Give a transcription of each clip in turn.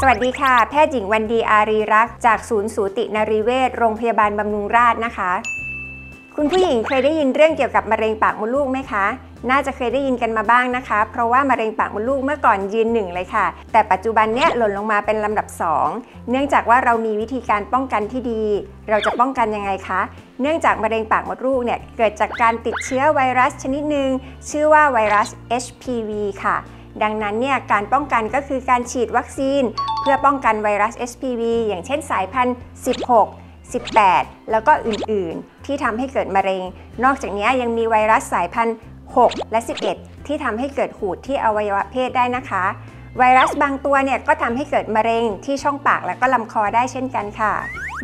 สวัสดีค่ะ แพทย์หญิงวันดีอารีรักษ์จากศูนย์สูตินรีเวชโรงพยาบาลบำรุงราษฎร์นะคะ คุณผู้หญิงเคยได้ยินเรื่องเกี่ยวกับมะเร็งปากมดลูกไหมคะ น่าจะเคยได้ยินกันมาบ้างนะคะ เพราะว่ามะเร็งปากมดลูกเมื่อก่อนยืนหนึ่งเลยค่ะ แต่ปัจจุบันเนี้ยหล่นลงมาเป็นลำดับ 2 เนื่องจากว่าเรามีวิธีการป้องกันที่ดี เราจะป้องกันยังไงคะ เนื่องจากมะเร็งปากมดลูกเนี่ยเกิดจากการติดเชื้อไวรัสชนิดหนึ่งชื่อว่าไวรัส HPV ค่ะ ดังนั้นเนี่ยการป้องกันก็คือการฉีดวัคซีน เพื่อป้องกันไวรัส HPV อย่างเช่นสายพันธุ์ 16 18 แล้วก็อื่นๆ ที่ทำให้เกิดมะเร็ง นอกจากนี้ยังมีไวรัสสายพันธุ์ 6 และ 11 ที่ทำให้เกิดหูดที่อวัยวะเพศได้นะคะ ไวรัสบางตัวเนี่ยก็ทำให้เกิดมะเร็งที่ช่องปากและก็ลำคอได้เช่นกันค่ะ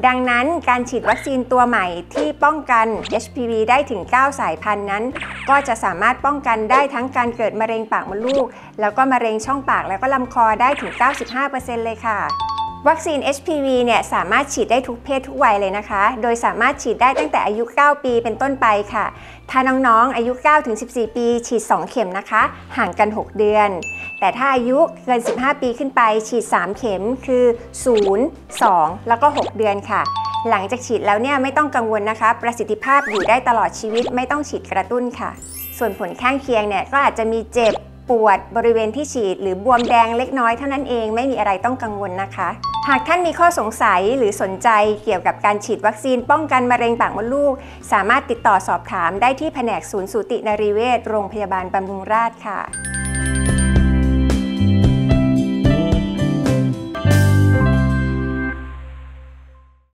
ดังนั้นการฉีดวัคซีนตัวใหม่ที่ป้องกัน HPV ได้ถึง 9 สายพันธุ์นั้น ก็จะสามารถป้องกันได้ทั้งการเกิดมะเร็งปากมดลูก แล้วก็มะเร็งช่องปากแล้วก็ลำคอได้ถึง 95%เลยค่ะ วัคซีน HPV เนี่ยสามารถฉีดได้ทุกเพศทุกวัยเลยนะคะ โดยสามารถฉีดได้ตั้งแต่อายุ 9 ปีเป็นต้นไปค่ะ ถ้าน้องๆ อายุ 9-14 ปี ฉีด 2 เข็มนะคะ ห่างกัน 6 เดือน แต่ถ้าอายุเกิน 15 ปีขึ้นไป ฉีด 3 เข็มคือ 0 2 แล้วก็ 6 เดือนค่ะ หลังจากฉีดแล้วเนี่ยไม่ต้องกังวลนะคะ ประสิทธิภาพอยู่ได้ตลอดชีวิตไม่ต้องฉีดกระตุ้นค่ะ ส่วนผลข้างเคียงเนี่ยก็อาจจะมีเจ็บ ปวดบริเวณที่ฉีด หรือบวมแดงเล็กน้อยเท่านั้นเองไม่มีอะไรต้องกังวลนะคะ หากท่านมีข้อสงสัยหรือสนใจเกี่ยวกับการฉีดวัคซีนป้องกันมะเร็งปากมดลูก สามารถติดต่อสอบถามได้ที่แผนกศูนย์สูตินรีเวชโรงพยาบาลบำรุงราษฎร์ค่ะ